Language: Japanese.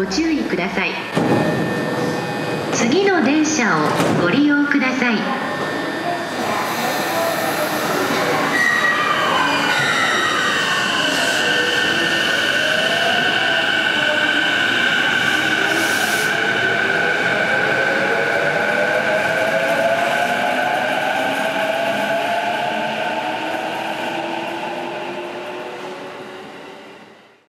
ご注意ください。次の電車をご利用ください。